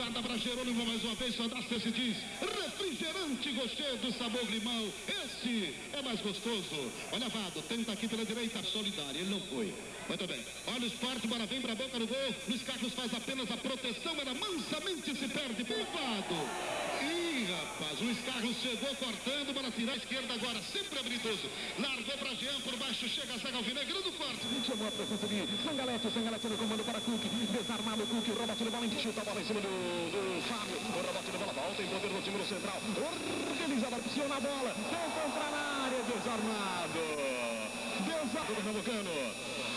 Cruzada para Jerônimo mais uma vez, Sandastro se diz. Refrigerante gostoso, sabor limão. Esse é mais gostoso. Olha, Vado, tenta aqui pela direita. Solidário, ele não foi. Muito bem. Olha o esporte, bola vem para a boca do gol. Luiz Carlos faz apenas a proteção, ela mansamente se perde por Vado. Ih, rapaz, Luiz Carlos chegou cortando, bola a esquerda agora, sempre habilidoso. Largou para Jean por baixo, chega a zaga alvinegra do quarto. Chamou a presença de Zangalete, Zangalete no comando para Cook, desarmado Cook, o Robert de bola, chuta a bola em cima do, do Fábio, o Robert de bola volta em poder no time no central, organizada, pressiona a bola, tem contra na área, desarmado, desarmado, Pernambucano.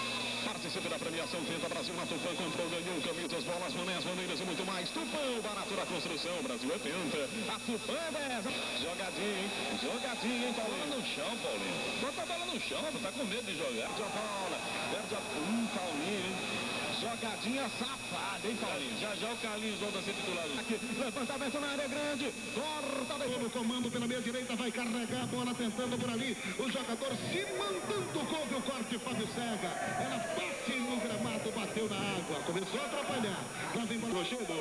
Participe da premiação Tenta Brasil na Tufã. Comprou, ganhou camisas, bolas, manés, maneiras e muito mais. Tufã, barato da construção. Brasil é tenta. A Tufã é 10. Jogadinha, hein? Jogadinha, hein, Paulinho? Bola no chão, Paulinho. Bota a bola no chão, tá com medo de jogar. Perde a bola. Perde a... Hum, Paulinho, hein? Jogadinha safada, hein, Paulinho? Já já o Carlinhos volta a ser titular. Aqui, levantamento na área grande. Corta no comando pela meia direita, vai carregar a bola tentando por ali. O jogador se mandando couve o corte Fábio Cega. Ela bate no gramado, bateu na água. Começou a atrapalhar. Lá vem bola. Rochedo.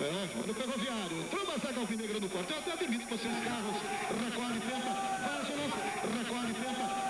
É, olha o ferroviário. A zaga alvinegra no corte. Até admito que vocês carros. Recolhe, tenta. Faz o lançamento. Recolhe, tenta.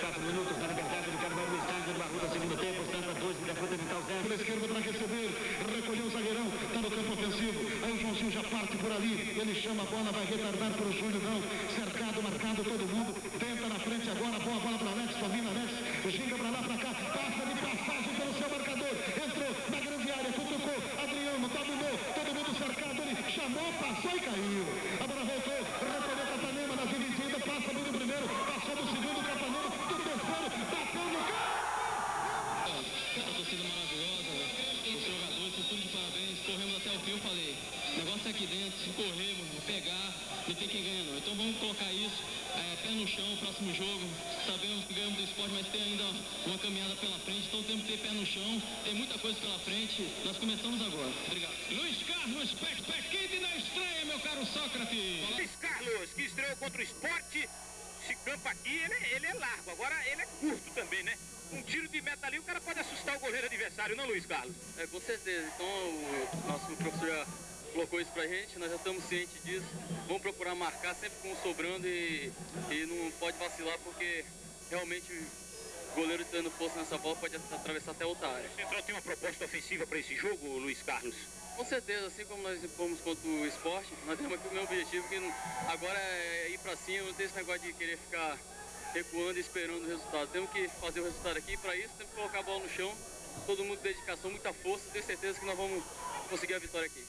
18 horas 34 minutos na liberdade do Carvalho estádio do Arruda, segundo tempo, Santa 2, Virafuta Vital 0. Pela esquerda para receber, recolheu o zagueirão, está no campo ofensivo. Aí o Joãozinho já parte por ali, ele chama a bola, vai retardar para o Júlio, não. Cercado, marcado todo mundo, tenta na frente agora, boa bola para Alex, domina Alex, ginga para lá, para cá, passa de passagem pelo seu marcador, no chão, próximo jogo. Sabemos que ganhamos do esporte, mas tem ainda uma caminhada pela frente, então temos que ter pé no chão, tem muita coisa pela frente. Nós começamos agora. Obrigado. Luiz Carlos, pé, pé quente na estreia, meu caro Sócrates. Luiz Carlos, que estreou contra o esporte. Esse campo aqui, ele, ele é largo, agora ele é curto também, né? Um tiro de meta ali, o cara pode assustar o goleiro adversário, não, Luiz Carlos? É, com certeza. Então o nosso professor já colocou isso pra gente, nós já estamos cientes disso. Vamos procurar marcar sempre com sobrando e, e não pode vacilar porque realmente o goleiro tendo força nessa bola pode atravessar até outra área. O Central tem uma proposta ofensiva para esse jogo, Luiz Carlos? Com certeza, assim como nós fomos contra o esporte, nós temos aqui o mesmo objetivo, que agora é ir pra cima, não tem esse negócio de querer ficar recuando e esperando o resultado. Temos que fazer o resultado aqui, para isso temos que colocar a bola no chão, todo mundo dedicação, muita força, tenho certeza que nós vamos conseguir a vitória aqui.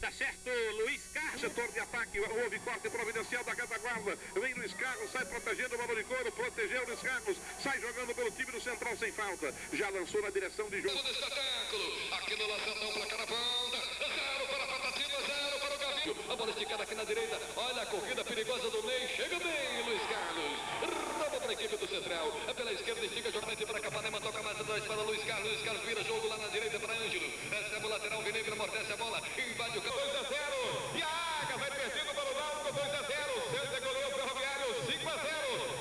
Tá certo, Luiz Carlos. Setor de ataque, houve corte providencial da retaguarda. Vem Luiz Carlos, sai protegendo o bola de couro, protegeu Luiz Carlos, sai jogando pelo time do Central sem falta. Já lançou na direção de jogo. Aqui no lançamento para cada ponta. Zero para a Fantasima, zero para o Gavinho. A bola esticada aqui na direita. Olha a corrida perigosa do Ney. Chega bem, Luiz Carlos. Rouba para a equipe do Central. Pela esquerda, estica jogamente para Capanema. Toca mais atrás para Luiz Carlos. Luiz Carlos vira jogo lá na direita para Ângelo. Recebe o lateral, Vinegro amortece a bola. Invade o campo. 2 a 0. E a Águia vai perdido para o Náutico. 2 a 0. Santa goleou o Ferroviário. 5 a 0.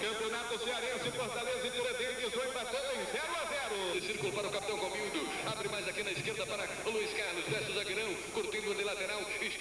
Campeonato Cearense, Fortaleza e Tiradentes. 18 empatando em 0 a 0. Círculo para o capitão Comildo. Abre mais aqui na esquerda para o Luiz Carlos. Desce o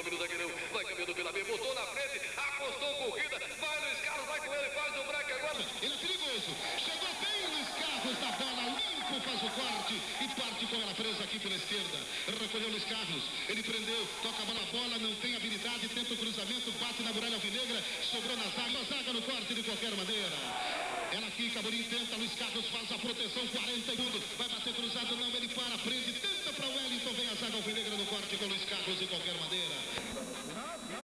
subiu o zagueirão, vai caminhando pela B, botou na frente, apostou corrida, vai Luiz Carlos, vai com ele, faz o break agora. Ele é perigoso, chegou bem Luiz Carlos da bola, limpo, faz o corte e parte com ela presa aqui pela esquerda. Recolheu Luiz Carlos, ele prendeu, toca a bola, bola, não tem habilidade, tenta o cruzamento, bate na muralha alvinegra, sobrou na zaga, zaga no corte de qualquer maneira. Ela fica, Borim tenta, Luiz Carlos faz a proteção, 40 segundos, vai bater cruzado, não, ele para, prende, tenta para o Wellington, vem a zaga alvinegra no corte com Luiz Carlos de qualquer maneira.